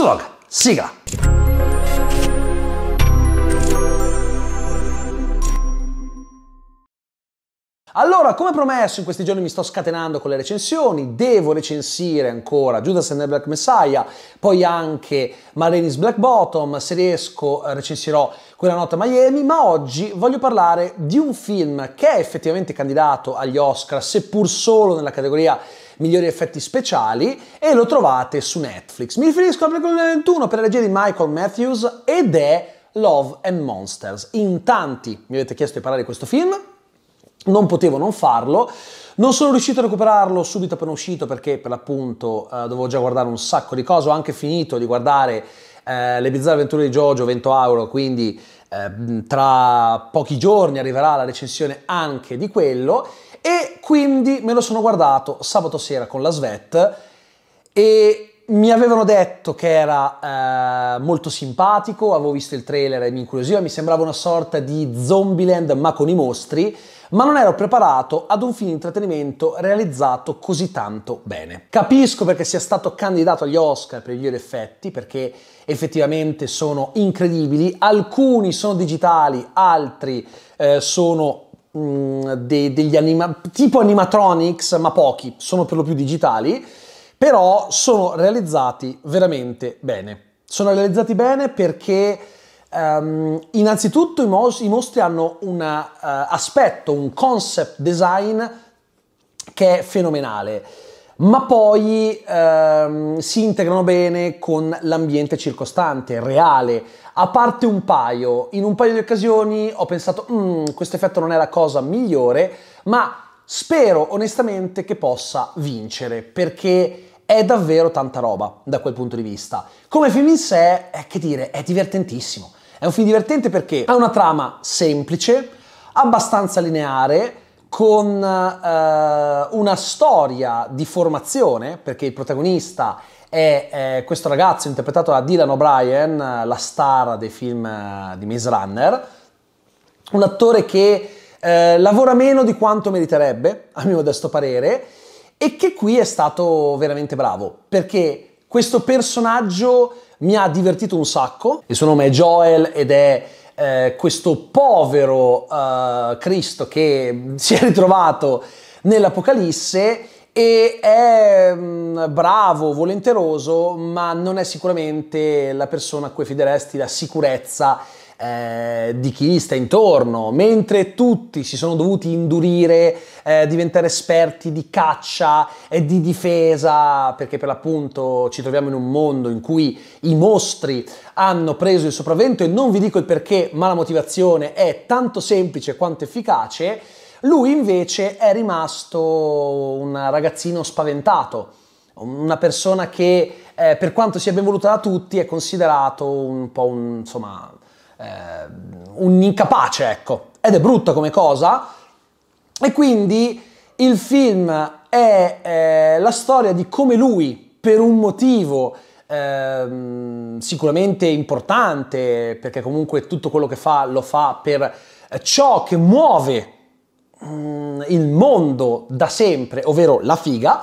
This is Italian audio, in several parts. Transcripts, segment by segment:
Zlog, sigla! Allora, come promesso, in questi giorni mi sto scatenando con le recensioni, devo recensire ancora Judas and the Black Messiah, poi anche Marlenis Black Bottom, se riesco eh, recensirò quella notte a Miami, ma oggi voglio parlare di un film che è effettivamente candidato agli Oscar, seppur solo nella categoria migliori effetti speciali, e lo trovate su Netflix. Mi riferisco al 21 per la regia di Michael Matthews ed è Love and Monsters. In tanti mi avete chiesto di parlare di questo film, non potevo non farlo. Non sono riuscito a recuperarlo subito appena uscito perché per l'appunto eh, dovevo già guardare un sacco di cose, ho anche finito di guardare eh, le bizzarre avventure di Jojo 20 euro, quindi eh, tra pochi giorni arriverà la recensione anche di quello e quindi me lo sono guardato sabato sera con la Svet e mi avevano detto che era eh, molto simpatico, avevo visto il trailer e mi incuriosiva, mi sembrava una sorta di Zombieland ma con i mostri, ma non ero preparato ad un film di intrattenimento realizzato così tanto bene. Capisco perché sia stato candidato agli Oscar per i migliori effetti, perché effettivamente sono incredibili, alcuni sono digitali, altri eh, sono mm, de- degli anima- tipo animatronics, ma pochi, sono per lo più digitali però sono realizzati veramente bene. Sono realizzati bene perché um, innanzitutto i, mos- i, mostri hanno un uh, aspetto, un concept design che è fenomenale, ma poi um, si integrano bene con l'ambiente circostante, reale. A parte un paio, in un paio di occasioni ho pensato, mm, questo effetto non è la cosa migliore, ma spero onestamente che possa vincere perché è davvero tanta roba da quel punto di vista. Come film in sé, eh, che dire, è divertentissimo. È un film divertente perché ha una trama semplice, abbastanza lineare, con eh, una storia di formazione, perché il protagonista è, è, questo ragazzo interpretato da Dylan O'Brien, la star dei film eh, di Maze Runner, un attore che eh, lavora meno di quanto meriterebbe, a mio modesto parere, e che qui è stato veramente bravo, perché questo personaggio mi ha divertito un sacco. Il suo nome è Joel ed è eh, questo povero uh, Cristo che si è ritrovato nell'Apocalisse e è mm, bravo, volenteroso, ma non è sicuramente la persona a cui fideresti la sicurezza eh, di chi gli sta intorno, mentre tutti si sono dovuti indurire, eh, diventare esperti di caccia e di difesa, perché per l'appunto ci troviamo in un mondo in cui i mostri hanno preso il sopravvento e non vi dico il perché, ma la motivazione è tanto semplice quanto efficace, lui invece è rimasto un ragazzino spaventato, una persona che eh, per quanto sia ben voluta da tutti è considerato un po' un, insomma, eh, un incapace, ecco. Ed è brutta come cosa. E quindi il film è eh, la storia di come lui, per un motivo eh, sicuramente importante, perché comunque tutto quello che fa lo fa per ciò che muove mm, il mondo da sempre, ovvero la figa,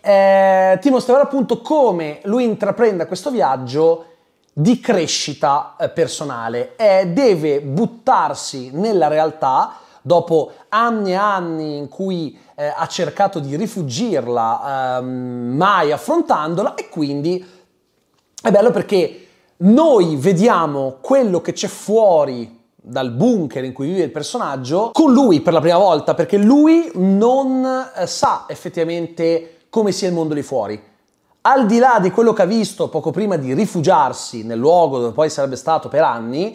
eh, ti mostrerà appunto come lui intraprenda questo viaggio di crescita eh, personale e deve buttarsi nella realtà dopo anni e anni in cui eh, ha cercato di rifugirla, ehm, mai affrontandola e quindi è bello perché noi vediamo quello che c'è fuori dal bunker in cui vive il personaggio con lui per la prima volta perché lui non eh, sa effettivamente come sia il mondo lì fuori al di là di quello che ha visto poco prima di rifugiarsi nel luogo dove poi sarebbe stato per anni,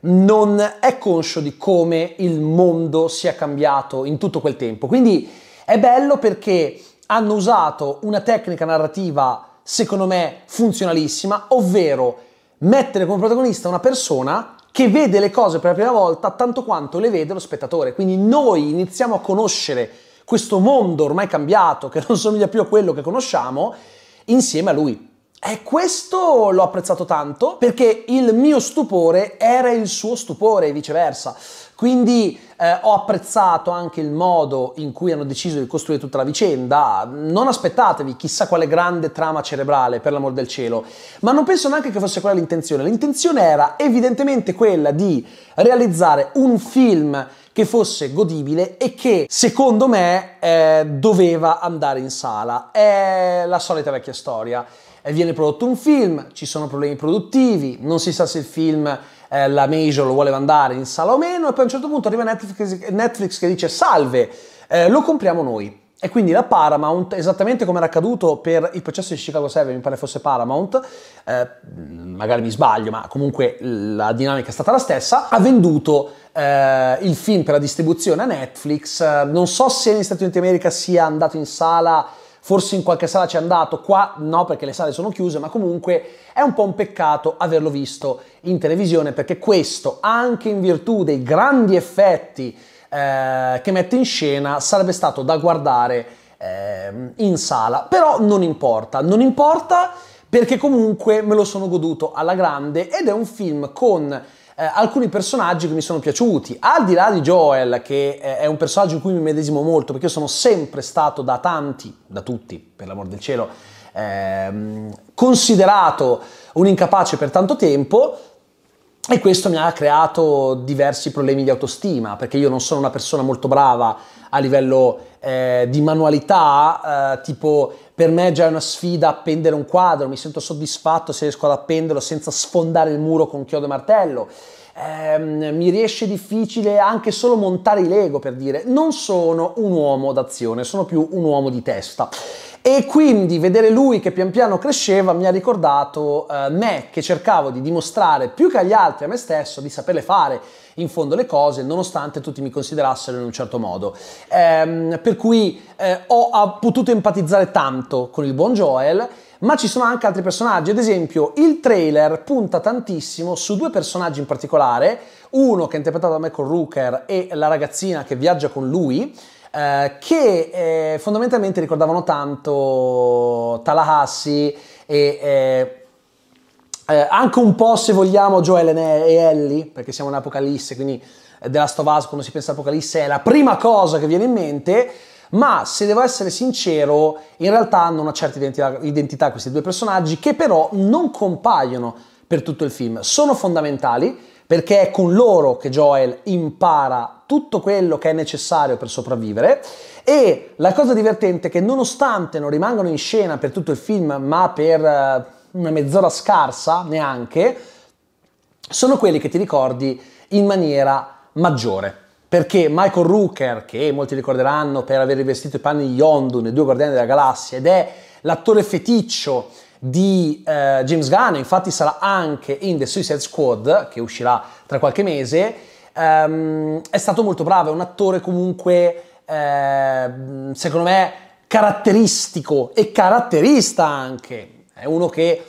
non è conscio di come il mondo sia cambiato in tutto quel tempo. Quindi è bello perché hanno usato una tecnica narrativa, secondo me, funzionalissima, ovvero mettere come protagonista una persona che vede le cose per la prima volta tanto quanto le vede lo spettatore. Quindi noi iniziamo a conoscere questo mondo ormai cambiato, che non somiglia più a quello che conosciamo, insieme a lui. E questo l'ho apprezzato tanto perché il mio stupore era il suo stupore e viceversa. Quindi eh, ho apprezzato anche il modo in cui hanno deciso di costruire tutta la vicenda. Non aspettatevi chissà quale grande trama cerebrale, per l'amor del cielo, ma non penso neanche che fosse quella l'intenzione. L'intenzione era evidentemente quella di realizzare un film che fosse godibile e che secondo me eh, doveva andare in sala. È la solita vecchia storia. Eh, viene prodotto un film, ci sono problemi produttivi, non si sa se il film eh, la major lo vuole mandare in sala o meno e poi a un certo punto arriva Netflix, Netflix che dice salve, eh, lo compriamo noi. E quindi la Paramount, esattamente come era accaduto per il processo di Chicago 7, mi pare fosse Paramount, eh, magari mi sbaglio, ma comunque la dinamica è stata la stessa, ha venduto eh, il film per la distribuzione a Netflix. Non so se negli Stati Uniti d'America sia andato in sala, forse in qualche sala ci è andato, qua no perché le sale sono chiuse, ma comunque è un po' un peccato averlo visto in televisione perché questo, anche in virtù dei grandi effetti eh, che mette in scena sarebbe stato da guardare eh, in sala, però non importa, non importa perché comunque me lo sono goduto alla grande ed è un film con eh, alcuni personaggi che mi sono piaciuti, al di là di Joel che eh, è un personaggio in cui mi medesimo molto perché io sono sempre stato da tanti, da tutti per l'amor del cielo, ehm, considerato un incapace per tanto tempo, e questo mi ha creato diversi problemi di autostima, perché io non sono una persona molto brava a livello eh, di manualità, eh, tipo per me già è una sfida appendere un quadro, mi sento soddisfatto se riesco ad appenderlo senza sfondare il muro con chiodo e martello. Eh, mi riesce difficile anche solo montare i Lego per dire, non sono un uomo d'azione, sono più un uomo di testa. E quindi vedere lui che pian piano cresceva mi ha ricordato eh, me che cercavo di dimostrare più che agli altri a me stesso di saperle fare in fondo le cose nonostante tutti mi considerassero in un certo modo. Ehm, per cui eh, ho, potuto empatizzare tanto con il buon Joel ma ci sono anche altri personaggi, ad esempio il trailer punta tantissimo su due personaggi in particolare, uno che è interpretato da Michael Rooker e la ragazzina che viaggia con lui, eh, che eh, fondamentalmente ricordavano tanto Tallahassee e eh, eh, anche un po' se vogliamo Joel e Ellie, perché siamo in Apocalisse, quindi Last of Us quando si pensa a Apocalisse è la prima cosa che viene in mente, ma se devo essere sincero, in realtà hanno una certa identità, identità questi due personaggi che però non compaiono per tutto il film. Sono fondamentali, perché è con loro che Joel impara tutto quello che è necessario per sopravvivere e la cosa divertente è che nonostante non rimangano in scena per tutto il film ma per eh, una mezz'ora scarsa neanche, sono quelli che ti ricordi in maniera maggiore. Perché Michael Rooker, che molti ricorderanno per aver rivestito i panni di Yondu nei due Guardiani della Galassia ed è l'attore feticcio di eh, James Gunn, infatti sarà anche in The Suicide Squad, che uscirà tra qualche mese, ehm, è stato molto bravo, è un attore comunque, eh, secondo me, caratteristico e caratterista anche, è uno che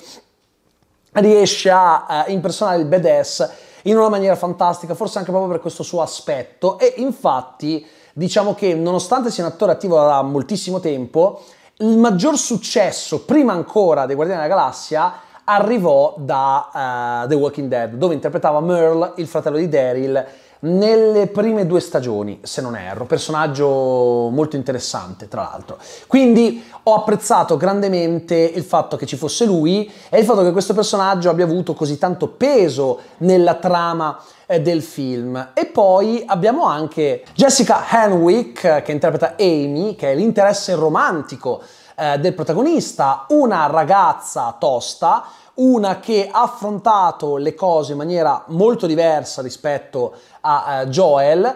riesce a eh, impersonare il badass in una maniera fantastica, forse anche proprio per questo suo aspetto. E infatti diciamo che nonostante sia un attore attivo da moltissimo tempo, il maggior successo, prima ancora dei Guardiani della Galassia, arrivò da uh, The Walking Dead, dove interpretava Merle, il fratello di Daryl, nelle prime due stagioni, se non erro, personaggio molto interessante tra l'altro. Quindi ho apprezzato grandemente il fatto che ci fosse lui e il fatto che questo personaggio abbia avuto così tanto peso nella trama eh, del film. E poi abbiamo anche Jessica Henwick che interpreta Amy, che è l'interesse romantico eh, del protagonista, una ragazza tosta, una che ha affrontato le cose in maniera molto diversa rispetto a Joel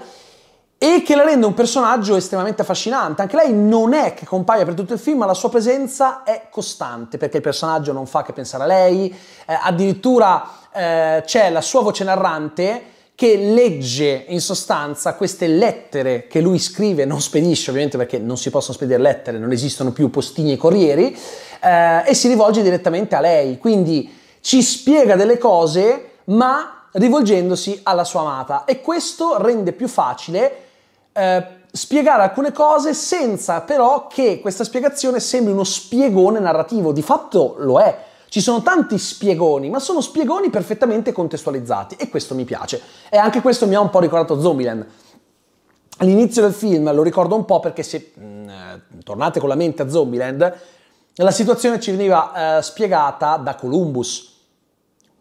e che la rende un personaggio estremamente affascinante. Anche lei non è che compaia per tutto il film, ma la sua presenza è costante perché il personaggio non fa che pensare a lei, eh, addirittura eh, c'è la sua voce narrante che legge in sostanza queste lettere che lui scrive, non spedisce ovviamente perché non si possono spedire lettere, non esistono più postini e corrieri, eh, e si rivolge direttamente a lei. Quindi ci spiega delle cose, ma rivolgendosi alla sua amata. E questo rende più facile eh, spiegare alcune cose senza però che questa spiegazione sembri uno spiegone narrativo. Di fatto lo è Ci sono tanti spiegoni, ma sono spiegoni perfettamente contestualizzati e questo mi piace. E anche questo mi ha un po' ricordato Zombieland. All'inizio del film lo ricordo un po' perché se mh, mm, tornate con la mente a Zombieland, la situazione ci veniva eh, spiegata da Columbus,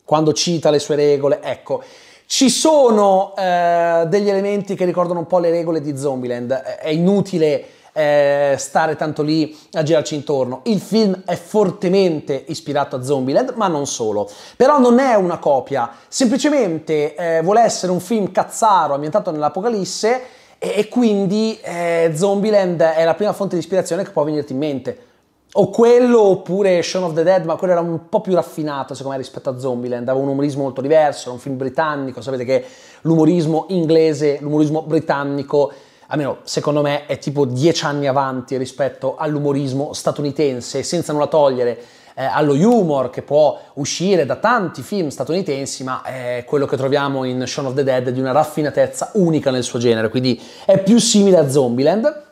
quando cita le sue regole. Ecco, ci sono eh, degli elementi che ricordano un po' le regole di Zombieland, è inutile eh, stare tanto lì a girarci intorno. Il film è fortemente ispirato a Zombieland, ma non solo. Però non è una copia, semplicemente eh, vuole essere un film cazzaro ambientato nell'Apocalisse e, e quindi eh, Zombieland è la prima fonte di ispirazione che può venirti in mente. O quello oppure Shaun of the Dead, ma quello era un po' più raffinato secondo me rispetto a Zombieland, aveva un umorismo molto diverso, era un film britannico, sapete che l'umorismo inglese, l'umorismo britannico, almeno secondo me è tipo dieci anni avanti rispetto all'umorismo statunitense, senza nulla togliere eh, allo humor che può uscire da tanti film statunitensi, ma è quello che troviamo in Shaun of the Dead di una raffinatezza unica nel suo genere, quindi è più simile a Zombieland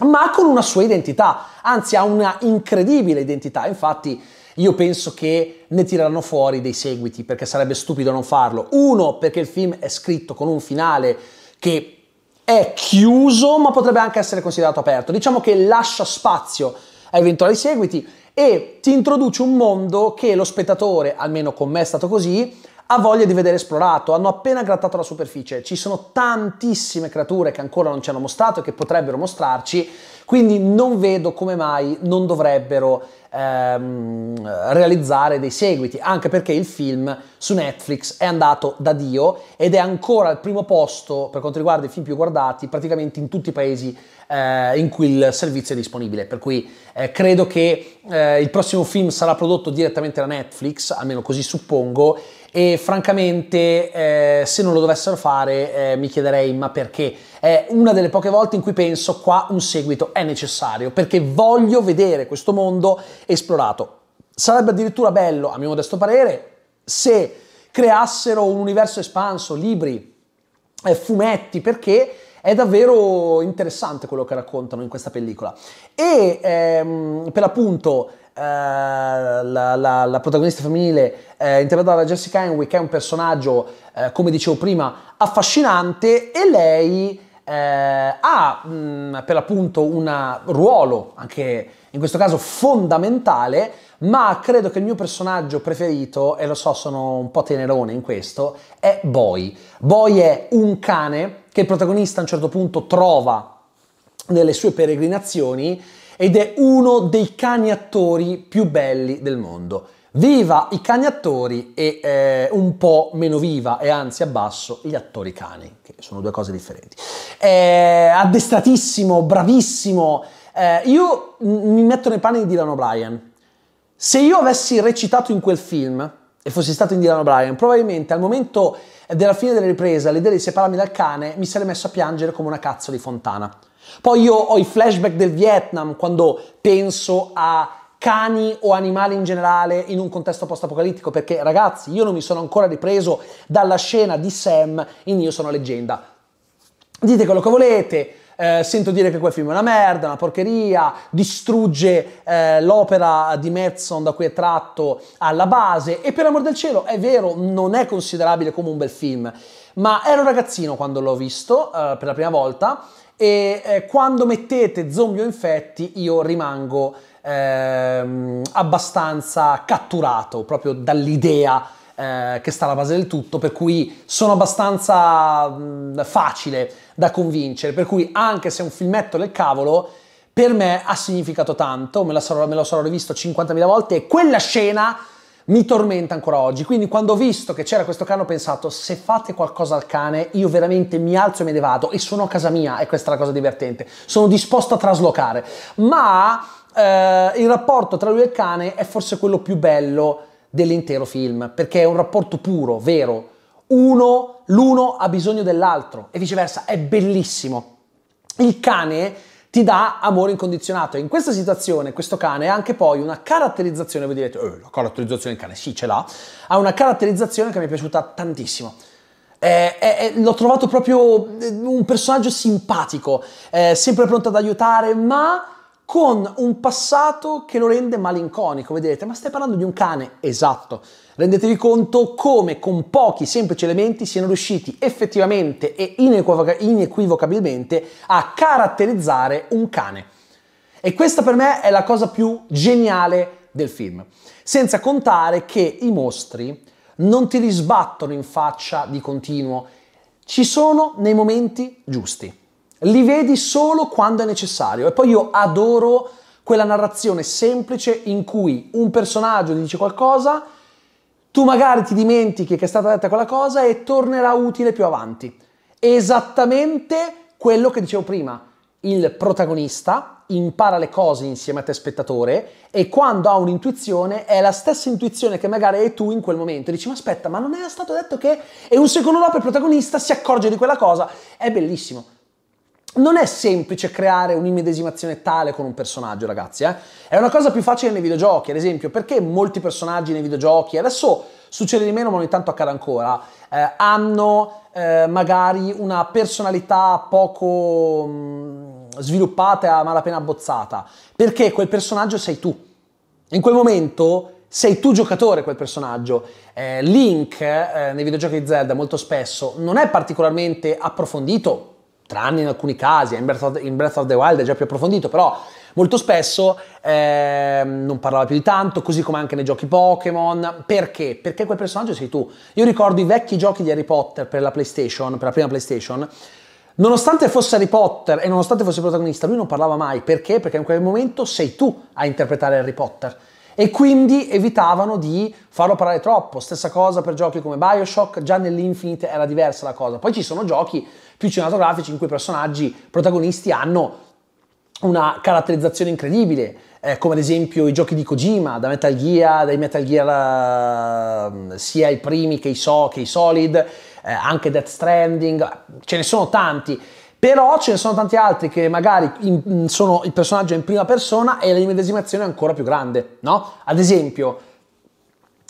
ma con una sua identità, anzi ha una incredibile identità, infatti io penso che ne tireranno fuori dei seguiti perché sarebbe stupido non farlo. Uno, perché il film è scritto con un finale che è chiuso ma potrebbe anche essere considerato aperto, diciamo che lascia spazio a eventuali seguiti e ti introduce un mondo che lo spettatore, almeno con me è stato così, ha voglia di vedere esplorato, hanno appena grattato la superficie, ci sono tantissime creature che ancora non ci hanno mostrato e che potrebbero mostrarci, quindi non vedo come mai non dovrebbero ehm, realizzare dei seguiti, anche perché il film su Netflix è andato da Dio ed è ancora al primo posto per quanto riguarda i film più guardati praticamente in tutti i paesi eh, in cui il servizio è disponibile, per cui eh, credo che eh, il prossimo film sarà prodotto direttamente da Netflix, almeno così suppongo, e francamente eh, se non lo dovessero fare eh, mi chiederei ma perché? È una delle poche volte in cui penso qua un seguito è necessario perché voglio vedere questo mondo esplorato. Sarebbe addirittura bello, a mio modesto parere, se creassero un universo espanso, libri, eh, fumetti, perché è davvero interessante quello che raccontano in questa pellicola. E ehm, per l'appunto la, la, la, protagonista femminile eh, interpretata da Jessica Henwick è un personaggio, eh, come dicevo prima, affascinante e lei eh, ha mh, mm, per l'appunto un ruolo, anche in questo caso fondamentale, ma credo che il mio personaggio preferito, e lo so sono un po' tenerone in questo, è Boy. Boy è un cane che il protagonista a un certo punto trova nelle sue peregrinazioni ed è uno dei cani attori più belli del mondo. Viva i cani attori e eh, un po' meno viva e anzi abbasso gli attori cani, che sono due cose differenti. È addestratissimo, bravissimo. Eh, io mi metto nei panni di Dylan O'Brien. Se io avessi recitato in quel film e fossi stato in Dylan O'Brien, probabilmente al momento della fine della ripresa, l'idea di separarmi dal cane, mi sarei messo a piangere come una cazzo di fontana. Poi io ho i flashback del Vietnam quando penso a cani o animali in generale in un contesto post-apocalittico, perché ragazzi, io non mi sono ancora ripreso dalla scena di Sam in Io sono leggenda. Dite quello che volete, eh, sento dire che quel film è una merda, una porcheria, distrugge eh, l'opera di Metson da cui è tratto alla base e per amor del cielo è vero, non è considerabile come un bel film, ma ero ragazzino quando l'ho visto eh, per la prima volta e eh, quando mettete zombie o infetti io rimango ehm, abbastanza catturato proprio dall'idea eh, che sta alla base del tutto, per cui sono abbastanza mh, facile da convincere, per cui anche se è un filmetto del cavolo, per me ha significato tanto, me, sarò, lo sarò rivisto 50.000 volte e quella scena mi tormenta ancora oggi. Quindi quando ho visto che c'era questo cane ho pensato se fate qualcosa al cane io veramente mi alzo e me ne vado e sono a casa mia e questa è la cosa divertente. Sono disposto a traslocare. Ma eh, il rapporto tra lui e il cane è forse quello più bello dell'intero film perché è un rapporto puro, vero. Uno, l'uno ha bisogno dell'altro e viceversa, è bellissimo. Il cane ti dà amore incondizionato. E in questa situazione questo cane ha anche poi una caratterizzazione, voi direte, eh, la caratterizzazione del cane, sì ce l'ha, ha una caratterizzazione che mi è piaciuta tantissimo. Eh, eh, l'ho trovato proprio eh, un personaggio simpatico, sempre pronto ad aiutare, ma con un passato che lo rende malinconico. Vedete, ma stai parlando di un cane? Esatto. Rendetevi conto come con pochi semplici elementi siano riusciti effettivamente e inequivocabilmente a caratterizzare un cane. E questa per me è la cosa più geniale del film. Senza contare che i mostri non ti risbattono in faccia di continuo, ci sono nei momenti giusti. Li vedi solo quando è necessario. E poi io adoro quella narrazione semplice in cui un personaggio dice qualcosa, tu magari ti dimentichi che è stata detta quella cosa e tornerà utile più avanti. Esattamente quello che dicevo prima. Il protagonista impara le cose insieme a te spettatore e quando ha un'intuizione è la stessa intuizione che magari hai tu in quel momento. Dici ma aspetta, ma non era stato detto che... E un secondo dopo il protagonista si accorge di quella cosa. È bellissimo non è semplice creare un'immedesimazione tale con un personaggio, ragazzi. Eh? È una cosa più facile nei videogiochi, ad esempio, perché molti personaggi nei videogiochi, adesso succede di meno, ma ogni tanto accade ancora, eh, hanno eh, magari una personalità poco mh, mm, sviluppata, a malapena abbozzata, perché quel personaggio sei tu. In quel momento sei tu giocatore quel personaggio. Eh, Link eh, nei videogiochi di Zelda molto spesso non è particolarmente approfondito, tranne in alcuni casi, in Breath of the, Breath of the Wild è già più approfondito, però molto spesso eh, non parlava più di tanto, così come anche nei giochi Pokémon. Perché? Perché quel personaggio sei tu. Io ricordo i vecchi giochi di Harry Potter per la PlayStation, per la prima PlayStation. Nonostante fosse Harry Potter e nonostante fosse protagonista, lui non parlava mai. Perché? Perché in quel momento sei tu a interpretare Harry Potter e quindi evitavano di farlo parlare troppo. Stessa cosa per giochi come Bioshock, già nell'Infinite era diversa la cosa. Poi ci sono giochi più cinematografici in cui i personaggi protagonisti hanno una caratterizzazione incredibile, eh, come ad esempio i giochi di Kojima, da Metal Gear, dai Metal Gear uh, sia i primi che i, so, che i Solid, eh, anche Death Stranding, ce ne sono tanti però ce ne sono tanti altri che magari in, sono il personaggio in prima persona e l'immedesimazione è ancora più grande, no? Ad esempio,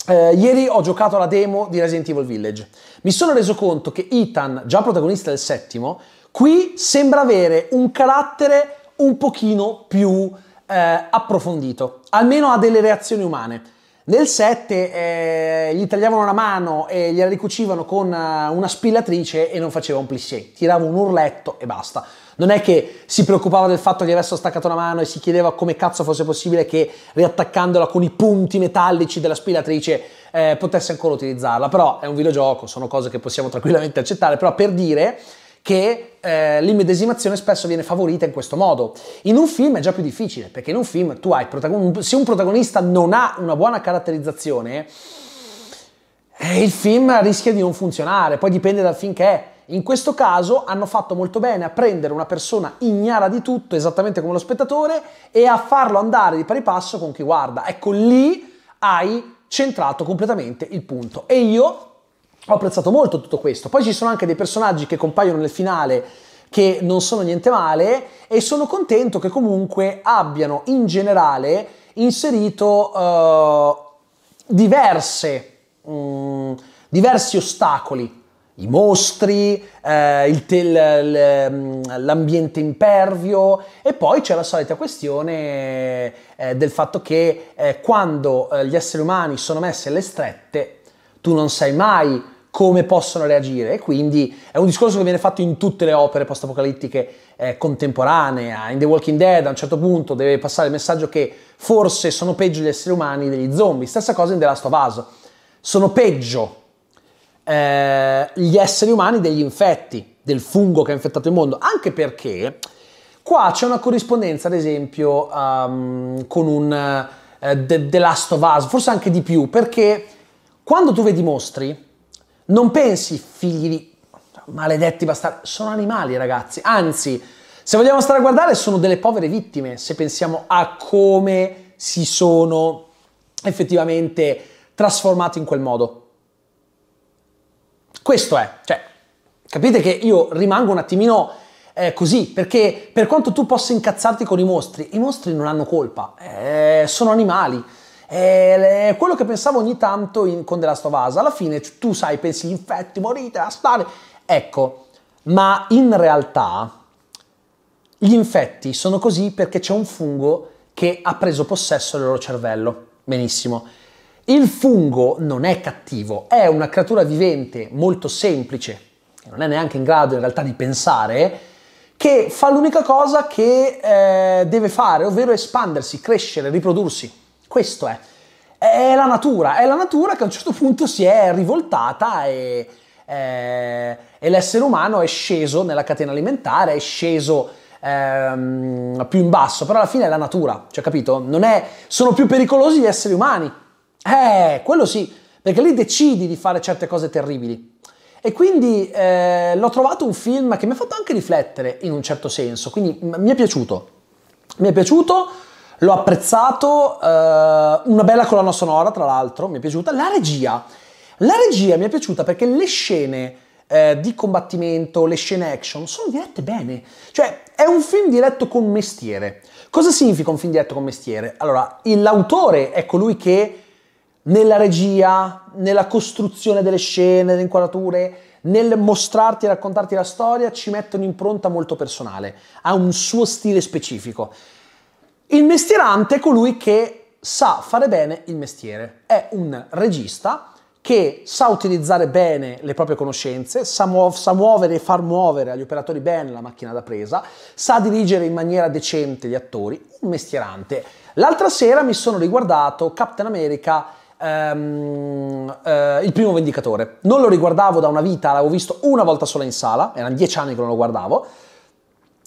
eh, ieri ho giocato la demo di Resident Evil Village. Mi sono reso conto che Ethan, già protagonista del settimo, qui sembra avere un carattere un pochino più eh, approfondito, almeno ha delle reazioni umane. Nel 7 eh, gli tagliavano la mano e gliela ricucivano con uh, una spillatrice e non faceva un plissé, tirava un urletto e basta. Non è che si preoccupava del fatto che gli avessero staccato la mano e si chiedeva come cazzo fosse possibile che riattaccandola con i punti metallici della spillatrice eh, potesse ancora utilizzarla. Però è un videogioco, sono cose che possiamo tranquillamente accettare, però per dire che eh, l'immedesimazione spesso viene favorita in questo modo. In un film è già più difficile, perché in un film tu hai protagon- se un protagonista non ha una buona caratterizzazione, eh, il film rischia di non funzionare, poi dipende dal film che è. In questo caso hanno fatto molto bene a prendere una persona ignara di tutto, esattamente come lo spettatore, e a farlo andare di pari passo con chi guarda. Ecco, lì hai centrato completamente il punto. E io ho apprezzato molto tutto questo. Poi ci sono anche dei personaggi che compaiono nel finale che non sono niente male e sono contento che comunque abbiano in generale inserito uh, diverse, um, diversi ostacoli. I mostri, eh, tel, l'ambiente impervio e poi c'è la solita questione eh, del fatto che eh, quando eh, gli esseri umani sono messi alle strette tu non sai mai come possono reagire e quindi è un discorso che viene fatto in tutte le opere post-apocalittiche eh, contemporanee. In The Walking Dead a un certo punto deve passare il messaggio che forse sono peggio gli esseri umani degli zombie. Stessa cosa in The Last of Us. Sono peggio eh, gli esseri umani degli infetti, del fungo che ha infettato il mondo, anche perché qua c'è una corrispondenza, ad esempio, um, con un uh, The, The Last of Us, forse anche di più, perché quando tu vedi mostri, non pensi figli di maledetti bastardi, sono animali ragazzi, anzi, se vogliamo stare a guardare sono delle povere vittime, se pensiamo a come si sono effettivamente trasformati in quel modo. Questo è, cioè, capite che io rimango un attimino eh, così, perché per quanto tu possa incazzarti con i mostri, i mostri non hanno colpa, eh, sono animali. È quello che pensavo ogni tanto in, con of Us. Alla fine tu sai, pensi infetti, morite, a stare. Ecco, ma in realtà gli infetti sono così perché c'è un fungo che ha preso possesso del loro cervello. Benissimo. Il fungo non è cattivo, è una creatura vivente molto semplice, che non è neanche in grado in realtà di pensare, che fa l'unica cosa che eh, deve fare, ovvero espandersi, crescere, riprodursi. Questo è. È la natura, è la natura che a un certo punto si è rivoltata e, eh, e l'essere umano è sceso nella catena alimentare, è sceso ehm, più in basso, però alla fine è la natura, cioè capito? È, sono più pericolosi gli esseri umani. Eh, quello sì, perché lì decidi di fare certe cose terribili. E quindi eh, l'ho trovato un film che mi ha fatto anche riflettere in un certo senso, quindi m- mi è piaciuto. Mi è piaciuto, l'ho apprezzato, eh, una bella colonna sonora tra l'altro, mi è piaciuta. La regia, la regia mi è piaciuta perché le scene eh, di combattimento, le scene action sono dirette bene. Cioè è un film diretto con mestiere. Cosa significa un film diretto con mestiere? Allora, l'autore è colui che nella regia, nella costruzione delle scene, delle inquadrature, nel mostrarti e raccontarti la storia, ci mette un'impronta molto personale, ha un suo stile specifico. Il mestierante è colui che sa fare bene il mestiere, è un regista che sa utilizzare bene le proprie conoscenze, sa, muo- sa, muovere e far muovere agli operatori bene la macchina da presa, sa dirigere in maniera decente gli attori, un mestierante. L'altra sera mi sono riguardato Captain America Um, uh, il primo Vendicatore. Non lo riguardavo da una vita, l'avevo visto una volta sola in sala, erano dieci anni che non lo guardavo.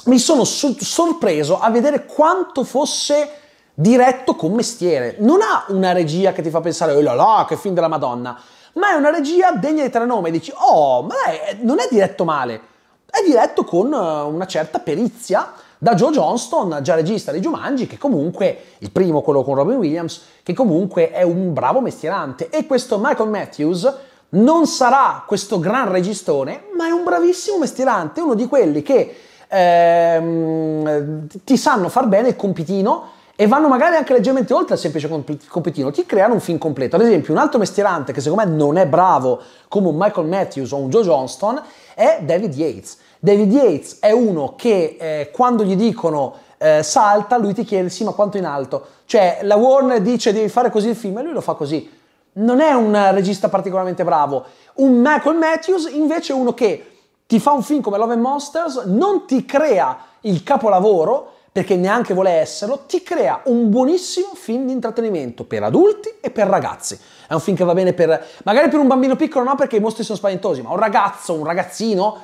Mi sono so- sorpreso a vedere quanto fosse diretto con mestiere. Non ha una regia che ti fa pensare, oh là là, che film della Madonna, ma è una regia degna di tre nome. Dici, oh, ma è, non è diretto male, è diretto con una certa perizia da Joe Johnston, già regista di Jumanji, che comunque, il primo, quello con Robin Williams, che comunque è un bravo mestierante. E questo Michael Matthews non sarà questo gran registone, ma è un bravissimo mestierante, uno di quelli che ehm, ti sanno far bene il compitino e vanno magari anche leggermente oltre il semplice compitino, ti creano un film completo. Ad esempio, un altro mestierante che secondo me non è bravo come un Michael Matthews o un Joe Johnston è David Yates. David Yates è uno che eh, quando gli dicono eh, salta, lui ti chiede sì ma quanto in alto. Cioè la Warner dice devi fare così il film e lui lo fa così. Non è un regista particolarmente bravo. Un Michael Matthews invece è uno che ti fa un film come Love and Monsters, non ti crea il capolavoro, perché neanche vuole esserlo, ti crea un buonissimo film di intrattenimento per adulti e per ragazzi. È un film che va bene per, magari per un bambino piccolo no perché i mostri sono spaventosi, ma un ragazzo, un ragazzino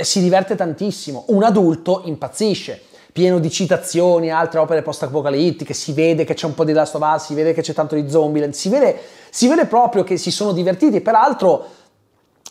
si diverte tantissimo, un adulto impazzisce, pieno di citazioni, altre opere post-apocalittiche, si vede che c'è un po' di Last of Us, si vede che c'è tanto di Zombie, si vede, si vede proprio che si sono divertiti, peraltro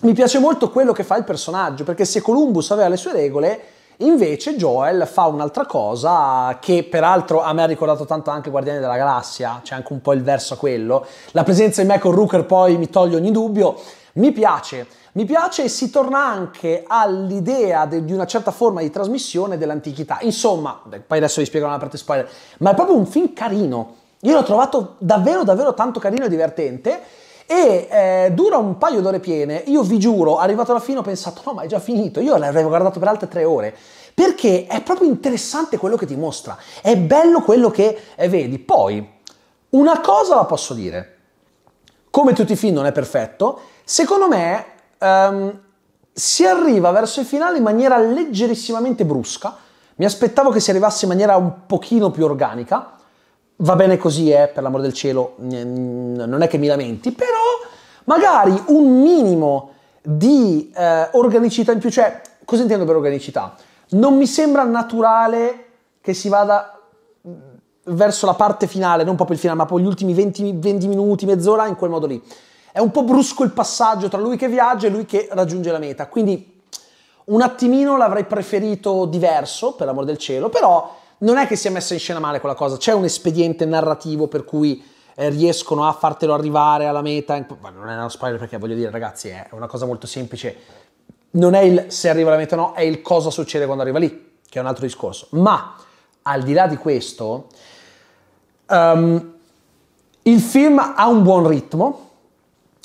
mi piace molto quello che fa il personaggio, perché se Columbus aveva le sue regole, Invece Joel fa un'altra cosa che peraltro a me ha ricordato tanto anche Guardiani della Galassia, c'è anche un po' il verso a quello. La presenza di Michael Rooker poi mi toglie ogni dubbio. Mi piace, mi piace e si torna anche all'idea de, di una certa forma di trasmissione dell'antichità. Insomma, poi adesso vi spiego la parte spoiler, ma è proprio un film carino. Io l'ho trovato davvero, davvero tanto carino e divertente e eh, dura un paio d'ore piene. Io vi giuro, arrivato alla fine ho pensato, no, ma è già finito. Io l'avevo guardato per altre tre ore. Perché è proprio interessante quello che ti mostra. È bello quello che eh, vedi. Poi, una cosa la posso dire. Come tutti i film non è perfetto, secondo me um, si arriva verso il finale in maniera leggerissimamente brusca. Mi aspettavo che si arrivasse in maniera un pochino più organica. Va bene così, eh, per l'amor del cielo, non è che mi lamenti, però magari un minimo di eh, organicità in più, cioè, cosa intendo per organicità? Non mi sembra naturale che si vada verso la parte finale, non proprio il finale, ma poi gli ultimi 20, 20 minuti, mezz'ora in quel modo lì. È un po' brusco il passaggio tra lui che viaggia e lui che raggiunge la meta. Quindi un attimino l'avrei preferito diverso, per l'amor del cielo, però non è che sia messa in scena male quella cosa, c'è un espediente narrativo per cui eh, riescono a fartelo arrivare alla meta. non è uno spoiler perché voglio dire, ragazzi, è una cosa molto semplice. Non è il se arriva alla meta o no, è il cosa succede quando arriva lì, che è un altro discorso. Ma al di là di questo, um, il film ha un buon ritmo,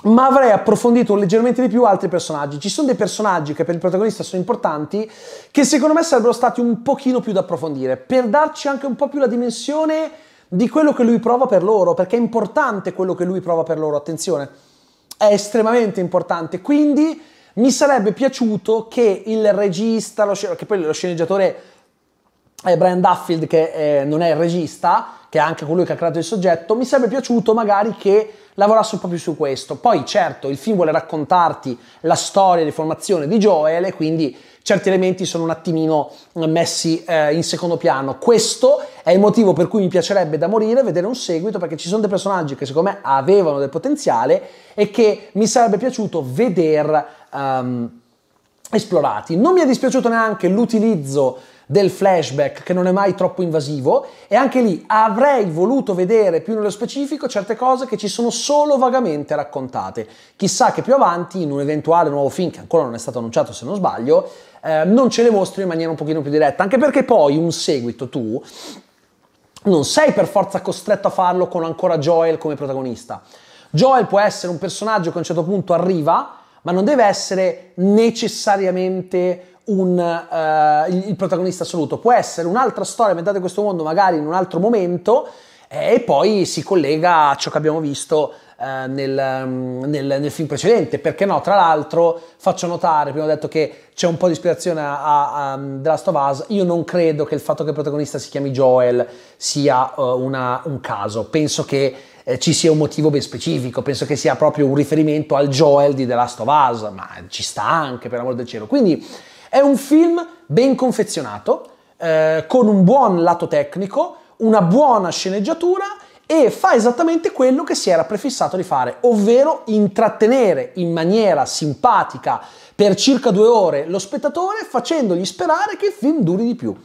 ma avrei approfondito leggermente di più altri personaggi. Ci sono dei personaggi che per il protagonista sono importanti, che secondo me sarebbero stati un pochino più da approfondire, per darci anche un po' più la dimensione di quello che lui prova per loro, perché è importante quello che lui prova per loro, attenzione, è estremamente importante. Quindi mi sarebbe piaciuto che il regista, lo, che poi lo sceneggiatore è Brian Duffield, che eh, non è il regista, che è anche colui che ha creato il soggetto, mi sarebbe piaciuto magari che lavorasse più su questo. Poi certo il film vuole raccontarti la storia di formazione di Joel e quindi certi elementi sono un attimino messi eh, in secondo piano. Questo è il motivo per cui mi piacerebbe da morire vedere un seguito perché ci sono dei personaggi che secondo me avevano del potenziale e che mi sarebbe piaciuto veder um, esplorati. Non mi è dispiaciuto neanche l'utilizzo del flashback che non è mai troppo invasivo e anche lì avrei voluto vedere più nello specifico certe cose che ci sono solo vagamente raccontate. Chissà che più avanti in un eventuale nuovo film che ancora non è stato annunciato se non sbaglio eh, non ce le mostri in maniera un pochino più diretta, anche perché poi un seguito tu non sei per forza costretto a farlo con ancora Joel come protagonista. Joel può essere un personaggio che a un certo punto arriva, ma non deve essere necessariamente un, uh, il, protagonista assoluto, può essere un'altra storia ambientata in questo mondo, magari in un altro momento, eh, e poi si collega a ciò che abbiamo visto uh, nel, um, nel, nel, film precedente. Perché no? Tra l'altro, faccio notare, prima ho detto che c'è un po' di ispirazione a, a The Last of Us. Io non credo che il fatto che il protagonista si chiami Joel sia uh, una, un caso. Penso che eh, ci sia un motivo ben specifico, penso che sia proprio un riferimento al Joel di The Last of Us, ma ci sta anche per amor del cielo. Quindi è un film ben confezionato, eh, con un buon lato tecnico, una buona sceneggiatura e fa esattamente quello che si era prefissato di fare, ovvero intrattenere in maniera simpatica per circa due ore lo spettatore facendogli sperare che il film duri di più.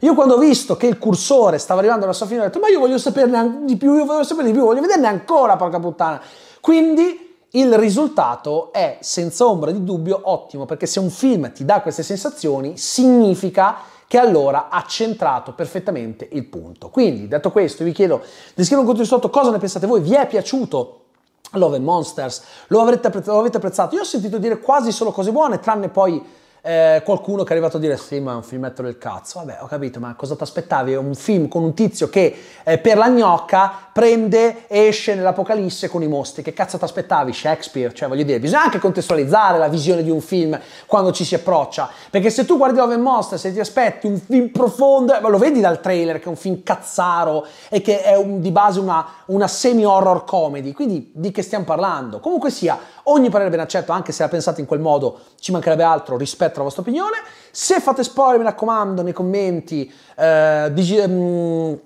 Io quando ho visto che il cursore stava arrivando alla sua fine ho detto ma io voglio saperne di più, io voglio saperne di più, voglio vederne ancora, porca puttana. Quindi il risultato è senza ombra di dubbio ottimo perché se un film ti dà queste sensazioni significa che allora ha centrato perfettamente il punto. Quindi, detto questo, vi chiedo di scrivere un di sotto cosa ne pensate voi, vi è piaciuto Love and Monsters, lo, avrete, lo avete apprezzato? Io ho sentito dire quasi solo cose buone, tranne poi eh, qualcuno che è arrivato a dire sì ma è un filmetto del cazzo, vabbè ho capito ma cosa ti aspettavi? Un film con un tizio che eh, per la gnocca prende e esce nell'apocalisse con i mostri, che cazzo ti aspettavi? Shakespeare, cioè voglio dire, bisogna anche contestualizzare la visione di un film quando ci si approccia, perché se tu guardi Love and Monster, se ti aspetti un film profondo, lo vedi dal trailer che è un film cazzaro e che è un, di base una, una semi-horror comedy, quindi di che stiamo parlando? Comunque sia, ogni parere ben accetto, anche se la pensate in quel modo, ci mancherebbe altro rispetto alla vostra opinione. Se fate spoiler, mi raccomando, nei commenti, eh, digi- um,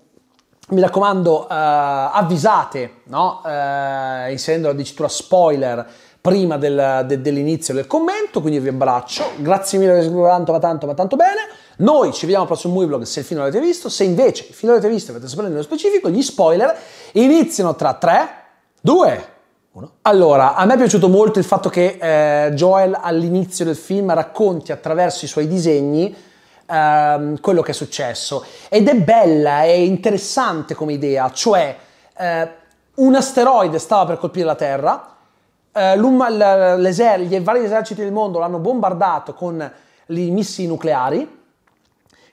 mi raccomando, eh, avvisate, no? eh, inserendo la dicitura spoiler prima del, de, dell'inizio del commento, quindi vi abbraccio. Grazie mille per tanto, ma tanto, ma tanto bene. Noi ci vediamo al prossimo movie vlog se il film l'avete visto. Se invece il film l'avete visto e avete sapere nello specifico, gli spoiler iniziano tra 3, 2, uno. Allora, a me è piaciuto molto il fatto che eh, Joel all'inizio del film racconti attraverso i suoi disegni ehm, quello che è successo ed è bella, è interessante come idea, cioè eh, un asteroide stava per colpire la Terra, eh, gli vari eserciti del mondo l'hanno bombardato con i missili nucleari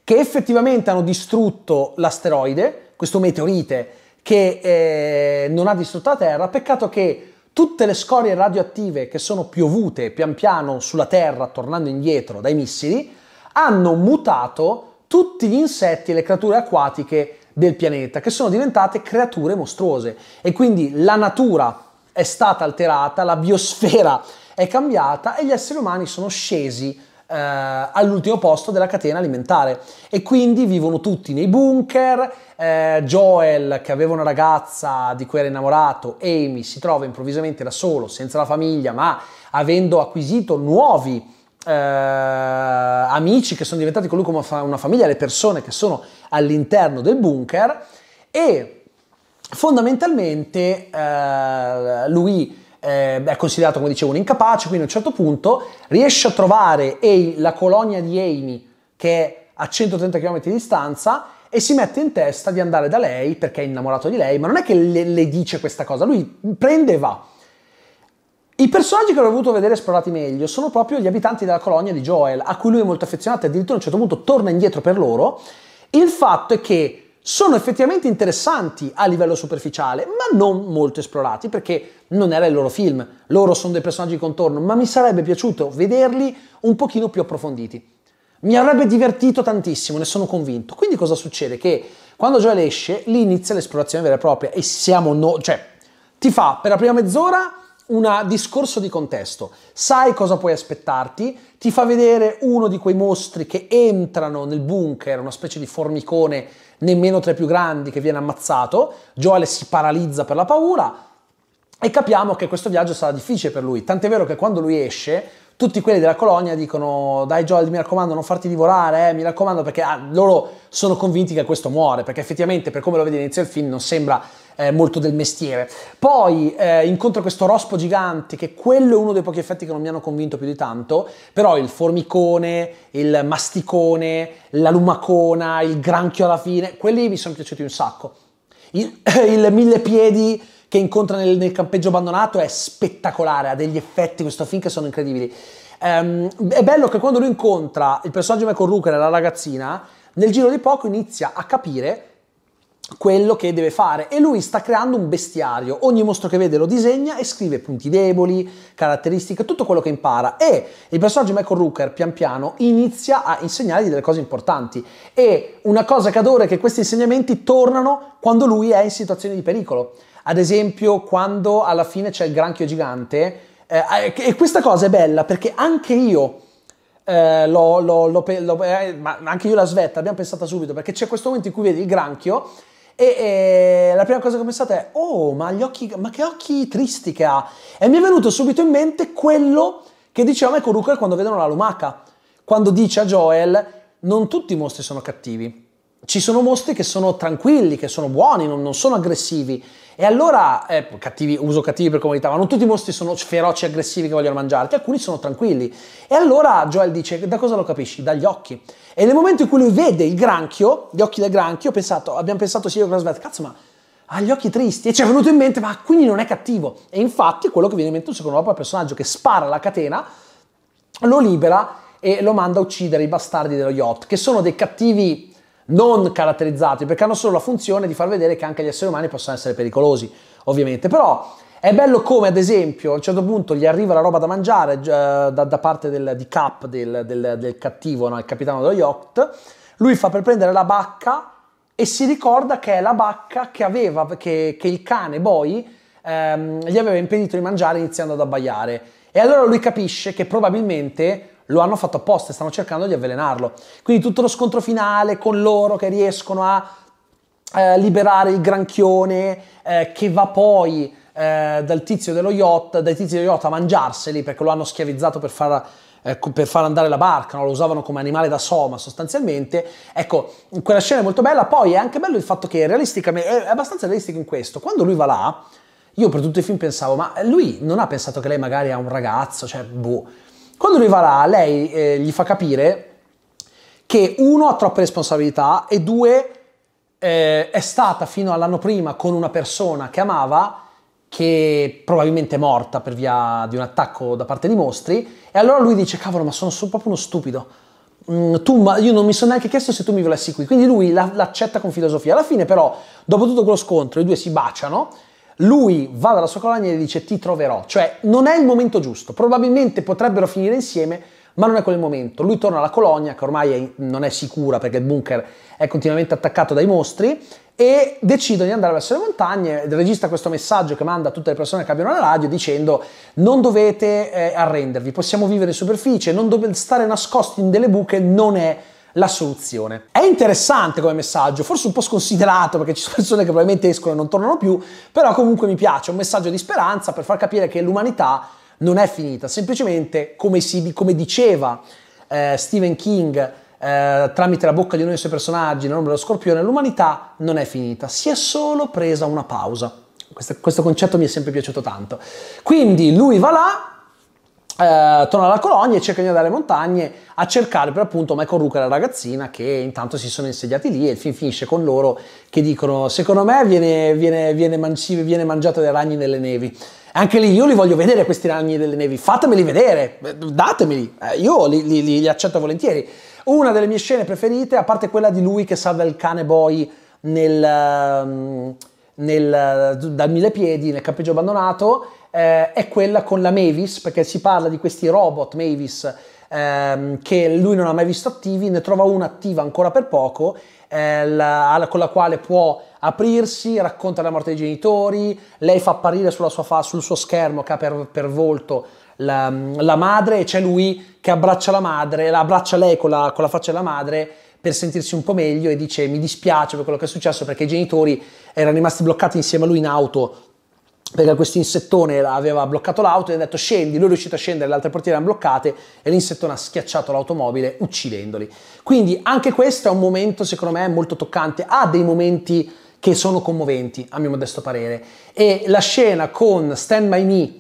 che effettivamente hanno distrutto l'asteroide, questo meteorite che eh, non ha distrutto la Terra, peccato che tutte le scorie radioattive che sono piovute pian piano sulla Terra tornando indietro dai missili hanno mutato tutti gli insetti e le creature acquatiche del pianeta che sono diventate creature mostruose. E quindi la natura è stata alterata, la biosfera è cambiata e gli esseri umani sono scesi eh, all'ultimo posto della catena alimentare e quindi vivono tutti nei bunker. Eh, Joel, che aveva una ragazza di cui era innamorato, Amy, si trova improvvisamente da solo, senza la famiglia, ma avendo acquisito nuovi eh, amici che sono diventati con lui come una famiglia, le persone che sono all'interno del bunker e fondamentalmente eh, lui eh, è considerato, come dicevo, un incapace, quindi a un certo punto riesce a trovare Amy, la colonia di Amy, che è a 130 km di distanza, e si mette in testa di andare da lei perché è innamorato di lei, ma non è che le, le dice questa cosa, lui prende e va. I personaggi che avrei voluto vedere esplorati meglio sono proprio gli abitanti della colonia di Joel, a cui lui è molto affezionato e addirittura a un certo punto torna indietro per loro. Il fatto è che sono effettivamente interessanti a livello superficiale, ma non molto esplorati perché non era il loro film. Loro sono dei personaggi di contorno, ma mi sarebbe piaciuto vederli un pochino più approfonditi. Mi avrebbe divertito tantissimo, ne sono convinto. Quindi cosa succede? Che quando Joel esce, lì inizia l'esplorazione vera e propria e siamo noi, cioè ti fa per la prima mezz'ora un discorso di contesto, sai cosa puoi aspettarti, ti fa vedere uno di quei mostri che entrano nel bunker, una specie di formicone nemmeno tra i più grandi che viene ammazzato, Joel si paralizza per la paura e capiamo che questo viaggio sarà difficile per lui, tant'è vero che quando lui esce tutti quelli della colonia dicono dai Joel mi raccomando non farti divorare, eh, mi raccomando perché ah, loro sono convinti che questo muore, perché effettivamente per come lo vedi all'inizio del film non sembra eh, molto del mestiere. Poi eh, incontra questo rospo gigante che quello è uno dei pochi effetti che non mi hanno convinto più di tanto, però il formicone, il masticone, la lumacona, il granchio alla fine, quelli mi sono piaciuti un sacco. Il, il mille piedi che incontra nel, nel, campeggio abbandonato è spettacolare, ha degli effetti, questo film che sono incredibili. Um, è bello che quando lui incontra il personaggio Michael Rooker e la ragazzina, nel giro di poco inizia a capire quello che deve fare e lui sta creando un bestiario. Ogni mostro che vede lo disegna e scrive punti deboli, caratteristiche, tutto quello che impara e il personaggio Michael Rooker pian piano inizia a insegnargli delle cose importanti e una cosa che adoro è che questi insegnamenti tornano quando lui è in situazioni di pericolo. Ad esempio, quando alla fine c'è il granchio gigante, eh, e questa cosa è bella perché anche io. Eh, l'ho, l'ho, l'ho, eh, ma anche io la svetta, abbiamo pensato subito perché c'è questo momento in cui vedi il granchio e, e, la prima cosa che ho pensato è oh ma, occhi, ma che occhi tristi che ha e mi è venuto subito in mente quello che diceva Michael Rooker quando vedono la lumaca quando dice a Joel non tutti i mostri sono cattivi ci sono mostri che sono tranquilli, che sono buoni, non, non sono aggressivi. E allora, eh, cattivi, uso cattivi per comodità, ma non tutti i mostri sono feroci e aggressivi che vogliono mangiarti, alcuni sono tranquilli. E allora Joel dice, da cosa lo capisci? Dagli occhi. E nel momento in cui lui vede il granchio, gli occhi del granchio, pensato, abbiamo pensato sì, io la cazzo, ma ha gli occhi tristi. E ci è venuto in mente, ma quindi non è cattivo. E infatti è quello che viene in mente secondo dopo al personaggio che spara la catena, lo libera e lo manda a uccidere i bastardi dello yacht, che sono dei cattivi non caratterizzati, perché hanno solo la funzione di far vedere che anche gli esseri umani possono essere pericolosi, ovviamente. Però è bello come, ad esempio, a un certo punto gli arriva la roba da mangiare eh, da, da, parte del, di Cap, del, del, del cattivo, no? il capitano dello yacht, lui fa per prendere la bacca e si ricorda che è la bacca che aveva, che, che il cane Boy ehm, gli aveva impedito di mangiare iniziando ad abbaiare. E allora lui capisce che probabilmente lo hanno fatto apposta e stanno cercando di avvelenarlo. Quindi tutto lo scontro finale con loro che riescono a eh, liberare il granchione eh, che va poi eh, dal tizio dello yacht, dai tizi dello yacht a mangiarseli perché lo hanno schiavizzato per far eh, per far andare la barca, no? lo usavano come animale da soma sostanzialmente. Ecco, quella scena è molto bella. Poi è anche bello il fatto che realisticamente, è abbastanza realistico in questo. Quando lui va là, io per tutto il film pensavo, ma lui non ha pensato che lei magari ha un ragazzo, cioè, boh quando lui va là, lei eh, gli fa capire che uno ha troppe responsabilità e due eh, è stata fino all'anno prima con una persona che amava che probabilmente è morta per via di un attacco da parte di mostri e allora lui dice cavolo ma sono, sono proprio uno stupido. Mm, tu, ma io non mi sono neanche chiesto se tu mi volessi qui. Quindi lui la, l'accetta con filosofia. Alla fine però dopo tutto quello scontro i due si baciano lui va dalla sua colonia e dice ti troverò, cioè non è il momento giusto, probabilmente potrebbero finire insieme, ma non è quel momento. Lui torna alla colonia, che ormai è, non è sicura perché il bunker è continuamente attaccato dai mostri, e decidono di andare verso le montagne. Registra questo messaggio che manda a tutte le persone che abbiano la radio dicendo non dovete eh, arrendervi, possiamo vivere in superficie, non dovete stare nascosti in delle buche, non è la soluzione. È interessante come messaggio, forse un po' sconsiderato perché ci sono persone che probabilmente escono e non tornano più, però comunque mi piace, un messaggio di speranza per far capire che l'umanità non è finita, semplicemente come, si, come diceva eh, Stephen King eh, tramite la bocca di uno dei suoi personaggi, nel nome dello scorpione, l'umanità non è finita, si è solo presa una pausa. Questo, questo concetto mi è sempre piaciuto tanto. Quindi lui va là, eh, torna alla colonia e cerca di andare alle montagne a cercare per appunto Michael Rooker e la ragazzina che intanto si sono insediati lì e il film finisce con loro che dicono secondo me viene, viene, viene, manci, viene mangiato dai ragni nelle nevi. Anche lì io li voglio vedere questi ragni delle nevi, fatemeli vedere, datemeli, eh, io li, li, li, accetto volentieri. Una delle mie scene preferite, a parte quella di lui che salva il cane boy nel, ehm, nel, dal mille piedi nel campeggio abbandonato, eh, è quella con la Mavis, perché si parla di questi robot Mavis ehm, che lui non ha mai visto attivi, ne trova una attiva ancora per poco, eh, la, con la quale può aprirsi, racconta la morte dei genitori, lei fa apparire sua fa- sul suo schermo che ha per, per volto la, la, madre e c'è lui che abbraccia la madre, la abbraccia lei con la, con la faccia della madre per sentirsi un po' meglio e dice mi dispiace per quello che è successo perché i genitori erano rimasti bloccati insieme a lui in auto perché questo insettone aveva bloccato l'auto e ha detto scendi, lui è riuscito a scendere, le altre portiere erano bloccate e l'insettone ha schiacciato l'automobile uccidendoli. Quindi anche questo è un momento secondo me molto toccante, ha dei momenti che sono commoventi a mio modesto parere e la scena con Stand By Me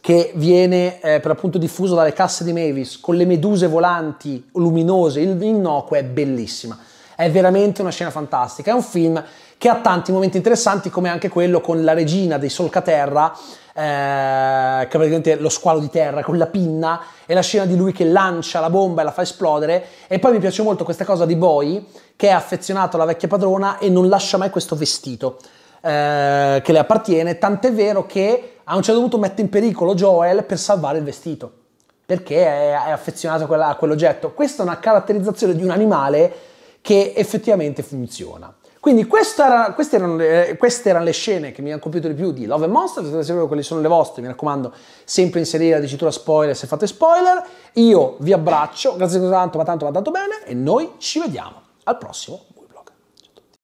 che viene eh, per appunto diffuso dalle casse di Mavis con le meduse volanti luminose, il innocue è bellissima. È veramente una scena fantastica, è un film che ha tanti momenti interessanti come anche quello con la regina dei Solcaterra, eh, che praticamente lo squalo di terra con la pinna e la scena di lui che lancia la bomba e la fa esplodere. E poi mi piace molto questa cosa di Boy che è affezionato alla vecchia padrona e non lascia mai questo vestito eh, che le appartiene, tant'è vero che a un certo punto mette in pericolo Joel per salvare il vestito perché è, affezionato a quell'oggetto. Questa è una caratterizzazione di un animale che effettivamente funziona. Quindi era, queste, erano le, queste, erano le, scene che mi hanno colpito di più di Love and Monster, se sapete quali sono le vostre, mi raccomando, sempre inserire la dicitura spoiler se fate spoiler. Io vi abbraccio, grazie tanto, ma tanto, ma tanto bene, e noi ci vediamo al prossimo